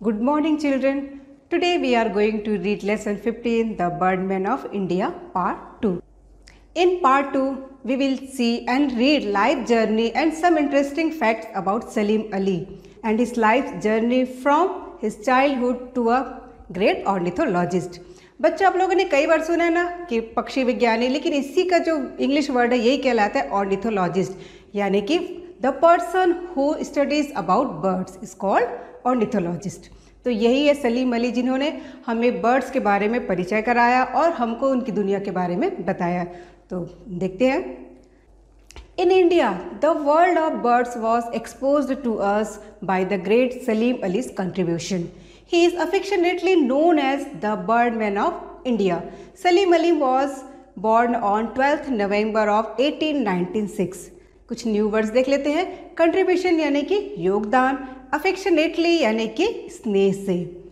Good morning, children. Today we are going to read lesson 15 The Birdman of India, part 2. In part 2, we will see and read life journey and some interesting facts about Salim Ali and his life journey from his childhood to a great ornithologist. बच्चों आप लोगों ने कई बार सुना है ना कि पक्षी विज्ञानी लेकिन इसी का जो इंग्लिश वर्ड है यही कहलाता है ऑर्निथोलॉजिस्ट यानी कि the person who studies about birds is called ornithologist तो यही है सलीम अली जिन्होंने हमें बर्ड्स के बारे में परिचय कराया और हमको उनकी दुनिया के बारे में बताया तो देखते हैं in India, the world of birds was expose to us by the great Salim Ali's contribution He is affectionately known as the Birdman of India. Salim Ali was born on 12th November of 1896. कुछ new words देख लेते हैं। Contribution यानी कि योगदान affectionately यानी कि स्नेह से।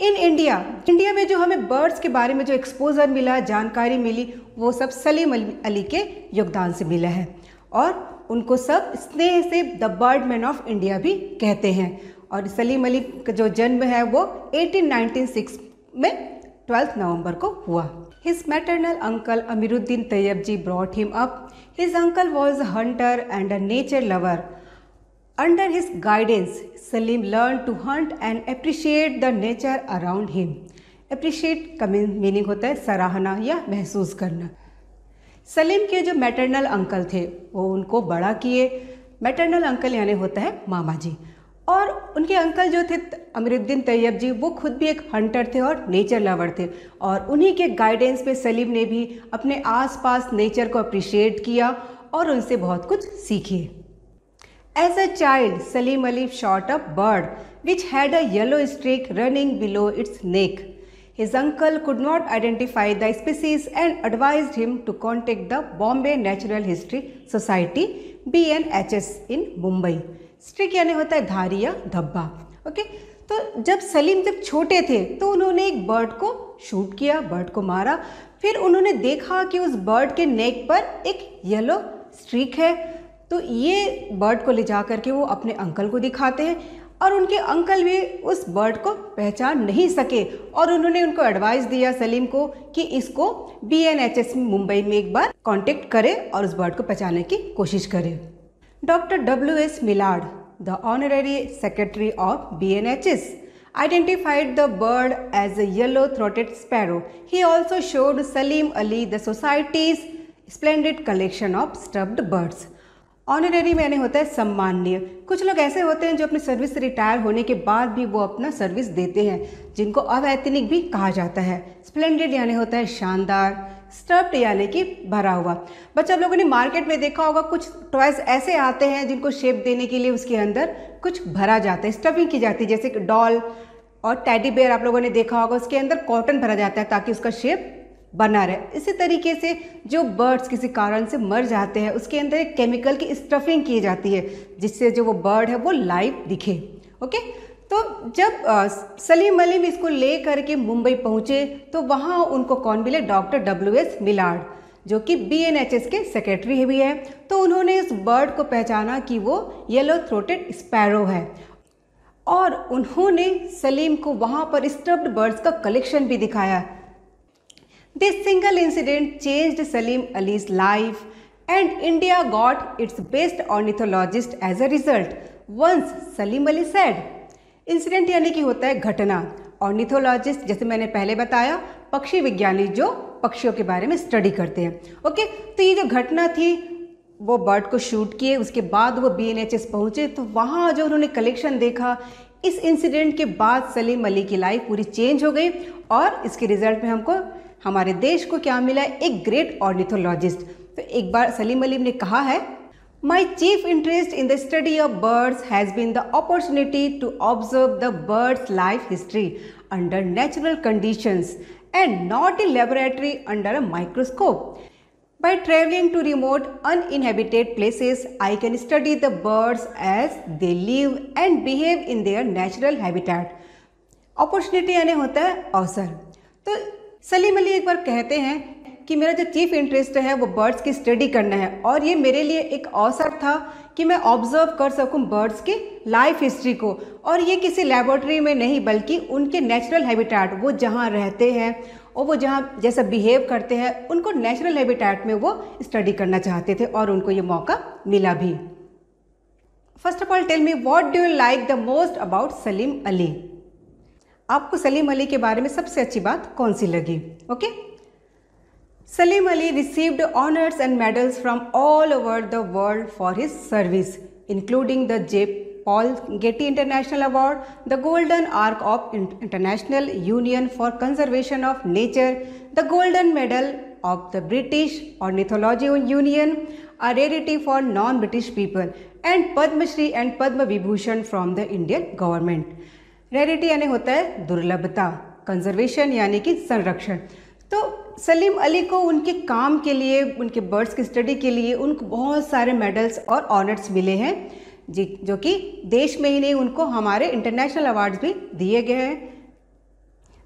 इन इंडिया इंडिया में जो हमें बर्ड्स के बारे में जो एक्सपोजर मिला, जानकारी मिली, वो सब सलीम अली के योगदान से मिला है। और उनको सब स्नेह से the bird man of India भी कहते हैं। और सलीम अली का जो जन्म है वो 1896 में ट्वेल्थ नवंबर को हुआ। His maternal uncle Amiruddin Tyabji brought him up his uncle was hunter and a nature lover under his guidance Salim learn to hunt and appreciate the nature around him appreciate का meaning होता है सराहना या महसूस करना। सलीम के जो maternal uncle थे, वो उनको बड़ा किए। मैटरनल अंकल यानी होता है मामा जी। और उनके अंकल जो थे, अमरुद्दीन तैयब जी, वो खुद भी एक हंटर थे और नेचर लवर थे। और उन्हीं के गाइडेंस पे सलीम ने भी अपने आसपास नेचर को अप्रिशिएट किया और उनसे बहुत कुछ सीखे। As a child Salim Ali shot a bird which had a yellow streak running below its neck His uncle could not identify the species and advised him to contact the Bombay Natural History Society BNHS in Mumbai. Streak यानी होता है धारी या धब्बा okay तो जब सलीम जब छोटे थे तो उन्होंने एक बर्ड को शूट किया बर्ड को मारा। फिर उन्होंने देखा कि उस बर्ड के नेक पर एक येलो स्ट्रीक है। तो ये बर्ड को ले जा करके वो अपने अंकल को दिखाते हैं। और उनके अंकल भी उस बर्ड को पहचान नहीं सके और उन्होंने उनको एडवाइस दिया सलीम को कि इसको B N H S Mumbai में एक बार कॉन्टेक्ट करे और उस बर्ड को पहचाने की कोशिश करे। Doctor W S Millard the honorary secretary of B N H S identified the bird as a yellow throated sparrow he also showed Salim Ali the society's splendid collection of stuffed birds honorary में यानी होता है सम्माननीय कुछ लोग ऐसे होते हैं जो अपनी सर्विस से रिटायर होने के बाद भी वो अपना सर्विस देते हैं, जिनको अवैतनिक भी कहा जाता है। स्प्लेंडेड यानी होता है शानदार स्टफ्ड यानी कि भरा हुआ। बच्चा, आप लोगों ने मार्केट में देखा होगा, कुछ टॉयज ऐसे आते हैं जिनको शेप देने के लिए उसके अंदर कुछ भरा जाता है। स्टफिंग की जाती है, जैसे कि डॉल और टैडी बेयर आप लोगों ने देखा होगा, उसके अंदर कॉटन भरा जाता है ताकि उसका शेप बना रहे। इसी तरीके से जो बर्ड्स किसी कारण से मर जाते हैं, उसके अंदर एक केमिकल की स्टफिंग की जाती है, जिससे जो वो बर्ड है, वो लाइव दिखे। ओके तो जब सलीम अलीम इसको ले करके मुंबई पहुँचे तो वहाँ उनको कौन मिले? डॉक्टर डब्ल्यू एस मिलाड जो कि बी एन एच एस के सेक्रेटरी भी है। तो उन्होंने इस बर्ड को पहचाना कि वो येलो थ्रोटेड स्पैरो है। और उन्होंने सलीम को वहाँ पर स्टफ्ड बर्ड्स का कलेक्शन भी दिखाया। This single incident changed Salim Ali's life and India got its best ornithologist as a result once Salim Ali said incident यानी कि होता है घटना। ऑर्निथोलॉजिस्ट जैसे मैंने पहले बताया, पक्षी विज्ञानी जो पक्षियों के बारे में स्टडी करते हैं। ओके तो ये जो घटना थी, वो बर्ड को शूट किए, उसके बाद वो बी एन एच एस पहुँचे तो वहाँ जो उन्होंने कलेक्शन देखा, इस इंसिडेंट के बाद सलीम अली की लाइफ पूरी चेंज हो गई और इसके रिज़ल्ट में हमको हमारे देश को क्या मिला एक ग्रेट ऑर्निथोलॉजिस्ट तो एक बार सलीम अलीम ने कहा है my chief interest in the study of birds has been the opportunity to observe the birds life history under natural conditions and not in laboratory under a microscope By traveling to remote uninhabited places, I can study the birds as they live and behave in their natural habitat. Opportunity यानी होता है अवसर। तो सलीम अली एक बार कहते हैं कि मेरा जो चीफ इंटरेस्ट है, वो बर्ड्स की स्टडी करना है और ये मेरे लिए एक अवसर था कि मैं ऑब्ज़र्व कर सकूँ बर्ड्स की लाइफ हिस्ट्री को। और ये किसी लेबोरेटरी में नहीं, बल्कि उनके नेचुरल हैबिटेट वो जहाँ रहते हैं और वो जहाँ जैसा बिहेव करते हैं, उनको नेचुरल हैबिटेट में वो स्टडी करना चाहते थे और उनको ये मौका मिला भी। First of all tell me what do you like the most about Salim Ali? आपको सलीम अली के बारे में सबसे अच्छी बात कौन सी लगी okay Salim Ali received honours and medals from all over the world for his service including the J Paul Getty international award the golden ark of international union for conservation of nature the golden medal of the British ornithology union a rarity for non-British people, and Padma Shri and Padma Vibhushan from the Indian government. Rarity यानी होता है दुर्लभता conservation यानी कि संरक्षण। तो सलीम अली को उनके काम के लिए, उनके बर्ड्स की स्टडी के लिए उनको बहुत सारे मेडल्स और ऑनर्स मिले हैं, जी, जो कि देश में ही नहीं, उनको हमारे इंटरनेशनल अवार्ड्स भी दिए गए हैं।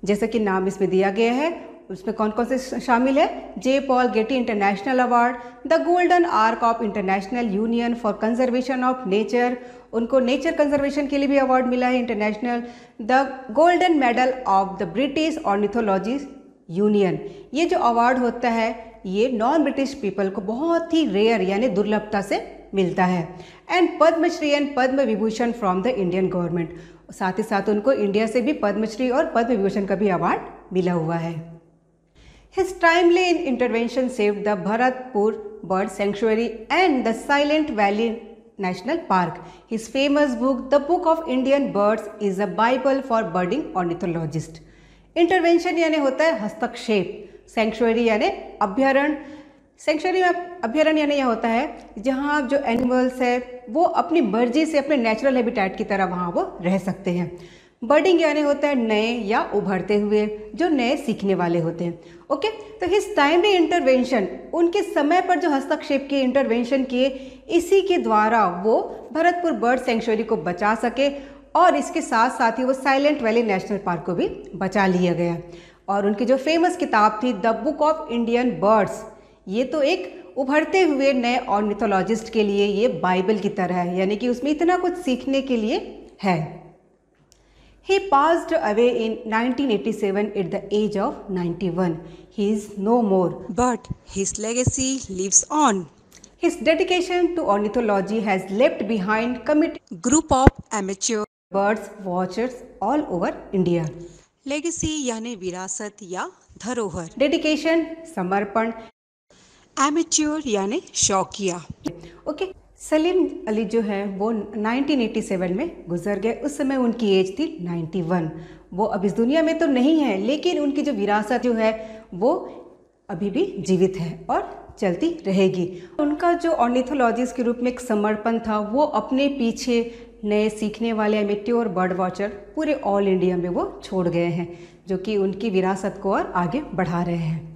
जैसा कि नाम इसमें दिया गया है उसमें कौन कौन से शामिल है? J Paul Getty international award the golden ark of international union for conservation of nature उनको नेचर कंजर्वेशन के लिए भी अवार्ड मिला है international the golden medal of the British ornithology union ये जो अवार्ड होता है, ये नॉन ब्रिटिश पीपल को बहुत ही रेयर यानी दुर्लभता से मिलता है. And Padma Shri and Padma Vibhushan from the Indian government साथ ही साथ उनको इंडिया से भी पद्मश्री और पद्म विभूषण का भी अवार्ड मिला हुआ है. His timely intervention saved the Bharatpur Bird Sanctuary and the Silent Valley National Park. His famous book, The Book of Indian Birds, is a Bible for budding ornithologists. Intervention यानी होता है हस्तक्षेप सेंक्चुअरी यानी अभ्यारण sanctuary अभ्यारण यानी यह होता है जहाँ जो एनिमल्स है वो अपनी मर्ज़ी से अपने नेचुरल हैबिटेट की तरह वहाँ वो रह सकते हैं बर्डिंग यानी होता है, नए या उभरते हुए, जो नए सीखने वाले होते हैं। ओके? तो हिस टाइमली इंटरवेंशन उनके समय पर जो हस्तक्षेप किए इंटरवेंशन किए, इसी के द्वारा वो भरतपुर बर्ड सेंचुरी को बचा सके और इसके साथ साथ ही वो साइलेंट वैली नेशनल पार्क को भी बचा लिया गया। और उनकी जो फ़ेमस किताब थी the book of Indian birds ये तो एक उभरते हुए नए ऑर्निथोलॉजिस्ट के लिए ये बाइबल की तरह है, यानी कि उसमें इतना कुछ सीखने के लिए है। He passed away in 1987 at the age of 91. He is no more, but his legacy lives on. His dedication to ornithology has left behind committed group of amateur birds watchers all over India. Legacy यानी विरासत या धरोहर dedication समर्पण amateur यानी शौकिया okay okay. Salim Ali जो है, वो 1987 में गुजर गए। उस समय उनकी एज थी 91 वो अब इस दुनिया में तो नहीं है, लेकिन उनकी जो विरासत जो है, वो अभी भी जीवित है और चलती रहेगी। उनका जो ऑर्निथोलॉजिस्ट के रूप में एक समर्पण था, वो अपने पीछे नए सीखने वाले मेट्योर बर्ड वॉचर, पूरे ऑल इंडिया में वो छोड़ गए हैं, जो कि उनकी विरासत को और आगे बढ़ा रहे हैं।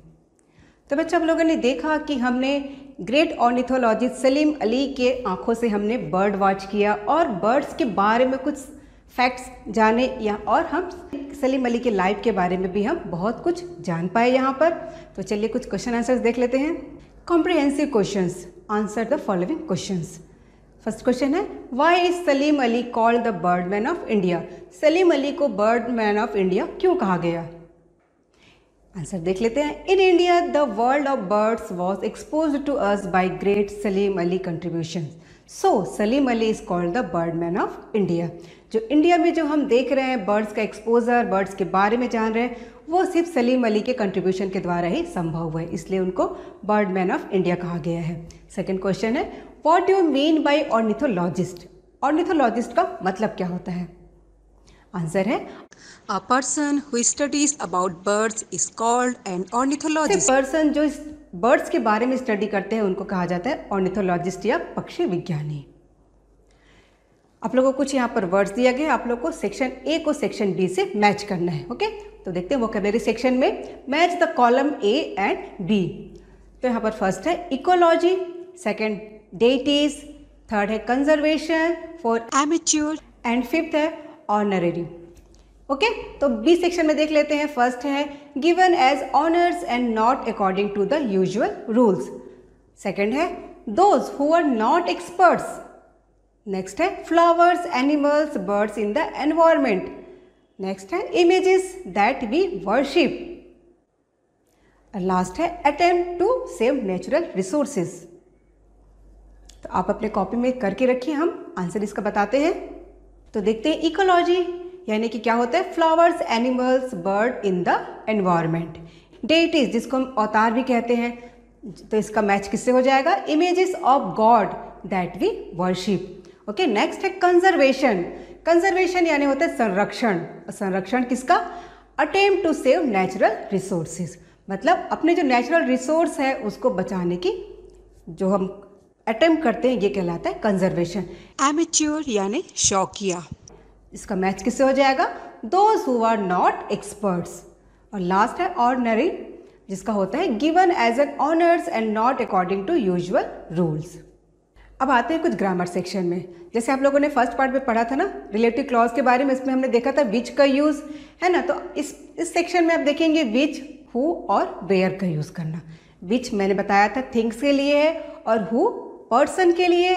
तो बच्चों, हम लोगों ने देखा कि हमने ग्रेट ऑर्निथोलॉजिस्ट सलीम अली के आँखों से हमने बर्ड वॉच किया और बर्ड्स के बारे में कुछ फैक्ट्स जाने या और हम सलीम अली के लाइफ के बारे में भी हम बहुत कुछ जान पाए यहाँ पर। तो चलिए कुछ क्वेश्चन आंसर्स देख लेते हैं। Comprehensive question answer the following question first question है why is Salim Ali called the bird man of India Salim Ali को बर्ड मैन ऑफ़ इंडिया क्यों कहा गया? आंसर देख लेते हैं। In India, the world of birds was exposed to us by great Salim Ali contribution. So, Salim Ali is called the bird man of India. जो India में जो हम देख रहे हैं, बर्ड्स का एक्सपोजर बर्ड्स के बारे में जान रहे हैं, वो सिर्फ़ सलीम अली के कंट्रीब्यूशन के द्वारा ही संभव हुआ है। इसलिए उनको बर्ड मैन ऑफ़ इंडिया कहा गया है। सेकेंड क्वेश्चन है what you mean by ornithologist ornithologist का मतलब क्या होता है? आंसर है। A person who studies about birds is called an ornithologist person जो बर्ड्स के बारे में स्टडी करते हैं उनको कहा जाता है ऑर्निथोलॉजिस्ट या पक्षी विज्ञानी। आप लोगों को कुछ यहाँ पर वर्ड्स दिया गया आप लोग को सेक्शन ए को सेक्शन बी से मैच करना है ओके तो देखते हैं वोकेबलरी सेक्शन में match the column A and B तो यहाँ पर फ़र्स्ट है इकोलॉजी सेकेंड डेटीज थर्ड है conservation fourth amateur and fifth है ऑनरेरी ओके तो बी सेक्शन में देख लेते हैं फ़र्स्ट है given as honours and not according to the usual rules second है those who are not experts next है flowers animals birds in the environment next है images that we worship last है attempt to save natural resources तो आप अपने copy में करके रखिए हम आंसर इसका बताते हैं. तो देखते हैं इकोलॉजी यानी कि क्या होता है? Flowers animals bird in the environment deities जिसको हम अवतार भी कहते हैं तो इसका मैच किससे हो जाएगा? Images of god that we worship okay next है कंजर्वेशन कंजर्वेशन यानी होता है संरक्षण. संरक्षण किसका? Attempt to save natural resources मतलब अपने जो नेचुरल रिसोर्स है, उसको बचाने की जो हम अटेम्प्ट करते हैं ये कहलाता है कंजर्वेशन एमेच्योर यानी शौकिया। इसका मैच किससे हो जाएगा? Those who are not experts और लास्ट है ऑर्डनरी जिसका होता है given as an honours and not according to usual rules अब आते हैं कुछ ग्रामर सेक्शन में। जैसे आप लोगों ने फ़र्स्ट पार्ट में पढ़ा था ना रिलेटिव क्लॉज के बारे में इसमें हमने देखा था विच का यूज़ है ना? तो इस इस सेक्शन में आप देखेंगे विच हु और वेयर का यूज़ करना। विच मैंने बताया था थिंग्स के लिए है और हु पर्सन के लिए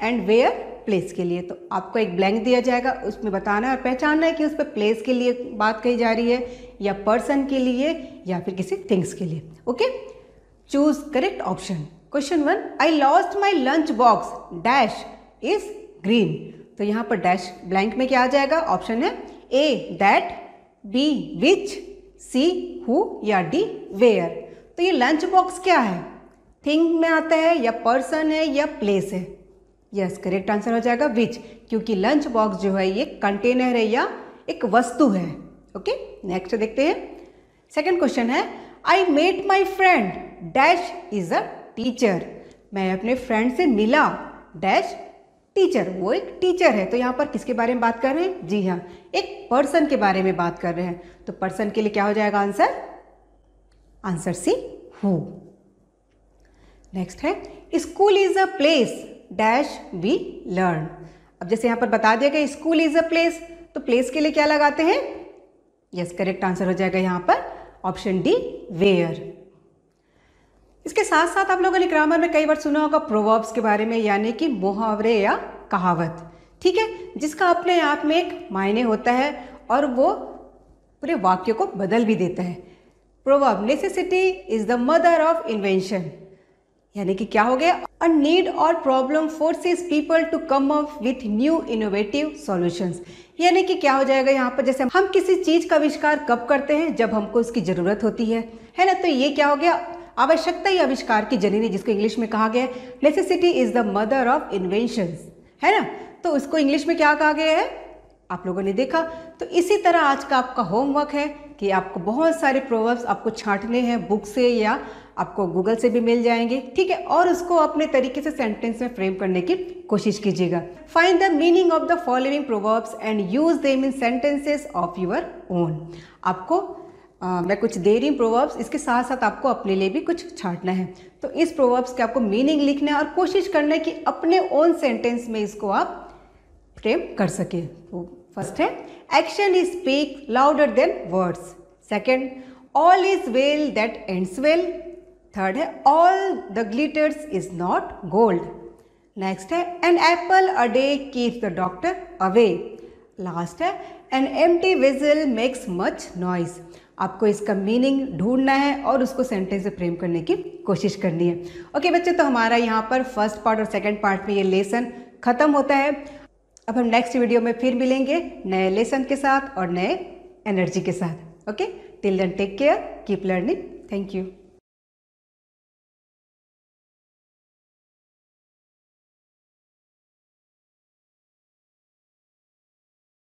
एंड वेयर प्लेस के लिए. तो आपको एक ब्लैंक दिया जाएगा, उसमें बताना है और पहचानना है कि उस पर प्लेस के लिए बात कही जा रही है, या पर्सन के लिए, या फिर किसी थिंग्स के लिए. Okay choose correct option question one I lost my lunch box dash is green तो यहाँ पर डैश ब्लैंक में क्या आ जाएगा? ऑप्शन है A that B which C who या डी वेयर तो ये लंच बॉक्स क्या है? थिंग में आता है, या पर्सन है, या प्लेस है। यस करेक्ट आंसर हो जाएगा विच क्योंकि लंच बॉक्स जो है, ये कंटेनर है, या एक वस्तु है। ओके नेक्स्ट देखते हैं। सेकंड क्वेश्चन है I met my friend dash is a teacher मैं अपने फ्रेंड से मिला डैश टीचर वो एक टीचर है। तो यहाँ पर किसके बारे में बात कर रहे हैं? जी हाँ एक पर्सन के बारे में बात कर रहे हैं। तो पर्सन के लिए क्या हो जाएगा answer answer C who next है school is a place dash we learn अब जैसे यहाँ पर बता दिया गया स्कूल इज़ अ प्लेस तो प्लेस के लिए क्या लगाते हैं? यस करेक्ट आंसर हो जाएगा यहाँ पर ऑप्शन डी वेयर इसके साथ साथ आप लोगों ने ग्रामर में कई बार सुना होगा प्रोवर्ब्स के बारे में, यानी कि मुहावरे या कहावत। ठीक है? जिसका अपने आप में एक मायने होता है और वो पूरे वाक्य को बदल भी देता है। Proverb necessity is the mother of invention यानी कि क्या हो गया? A need or problem forces people to come up with new innovative solutions यानी कि क्या हो जाएगा यहाँ पर? जैसे हम किसी चीज़ का आविष्कार कब करते हैं? जब हमको उसकी ज़रूरत होती है। है ना? तो ये क्या हो गया? आवश्यकता ही आविष्कार की जननी, जिसको इंग्लिश में कहा गया है necessity is the mother of invention है ना? तो उसको इंग्लिश में क्या कहा गया है? आप लोगों ने देखा। तो इसी तरह आज का आपका होमवर्क है। कि आपको बहुत सारे प्रोवर्ब्स आपको छांटने हैं बुक से या आपको गूगल से भी मिल जाएँगे। ठीक है और उसको अपने तरीके से सेंटेंस में फ्रेम करने की कोशिश कीजिएगा। Find the meaning of the following proverbs and use them in sentences of your own आपको आ, मैं कुछ दे रही प्रोवर्ब्स इसके साथ साथ आपको अपने लिए भी कुछ छाटना है। तो इस प्रोवर्ब्स के आपको मीनिंग लिखना है और कोशिश करना है कि अपने ओन सेंटेंस में इसको आप फ्रेम कर सके। तो फ़र्स्ट है action is speak louder than words second all is well that ends well third है all the glitters is not gold next है an apple a day keeps the doctor away last है an empty vessel makes much noise आपको इसका meaning ढूंढना है और उसको sentence से फ्रेम करने की कोशिश करनी है। ओके okay, बच्चे तो हमारा यहाँ पर फ़र्स्ट पार्ट और सेकंड पार्ट में ये लेसन ख़त्म होता है। अब हम नेक्स्ट वीडियो में फिर मिलेंगे नए लेसन के साथ और नए एनर्जी के साथ। Okay till then take care keep learning thank you